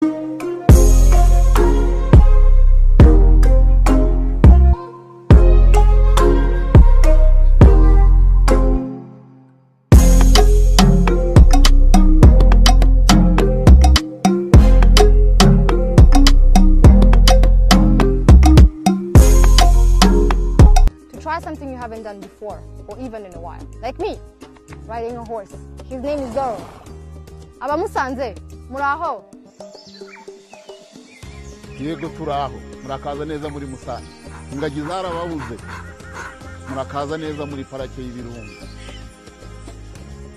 to try something you haven't done before or even in a while. Like me, riding a horse. His name is Doro. Abamusanze, muraho. Yego turaho murakaza neza muri musanze ingagi zarababuze murakaza neza muri parake y'ibirunga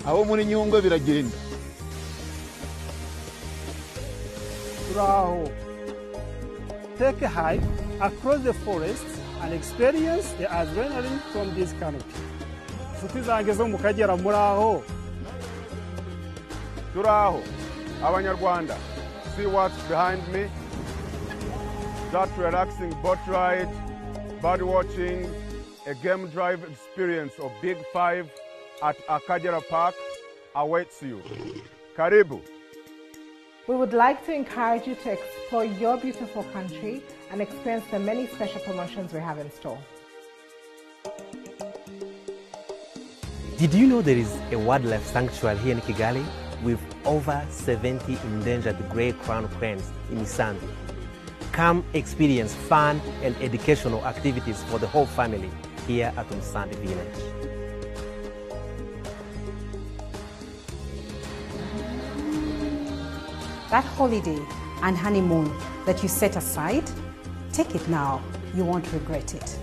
abo muri nyungwe biragenda Turaho. Take a hike across the forest and experience the adrenaline from this canopy. Inshuti zanjye zo mu Kagera muraho. turaho abanyarwanda see what's behind me that relaxing boat ride bird watching a game drive experience of big five at akagera park awaits you karibu We would like to encourage you to explore your beautiful country and experience the many special promotions we have in store. Did you know there is a wildlife sanctuary here in Kigali with over 70 endangered grey crown cranes in Isangi? Come experience fun and educational activities for the whole family here at Umusambi Village. That holiday and honeymoon that you set aside, take it now. You won't regret it.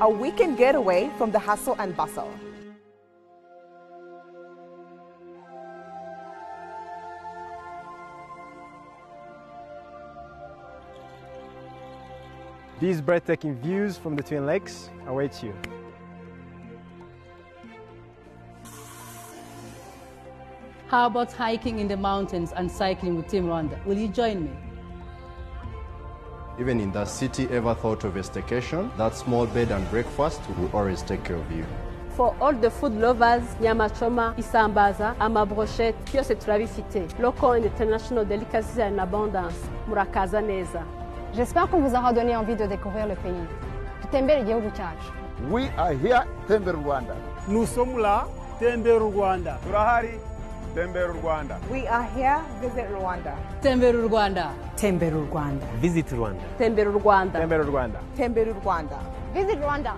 A weekend getaway from the hustle and bustle. These breathtaking views from the Twin Lakes await you. How about hiking in the mountains and cycling with Team Rwanda? Will you join me? Even in the city ever thought of a staycation, that small bed and breakfast will always take care of you. For all the food lovers, nyama choma, isambaza, amabrochette, byose turabifite. Local and international delicacies are in abundance. Murakaza neza. J'espère qu'on vous aura donné envie de découvrir le pays. Tutembere igihugu cyacu. we are here tembera u rwanda Nous sommes là, Tembera u Rwanda. turahari tembera u rwanda We are here, visit Rwanda. Tembera u Rwanda. Tembera u Rwanda. Visit Rwanda. Tembera u Rwanda. Tembera u Rwanda. Temberu Rwanda. Visit Rwanda.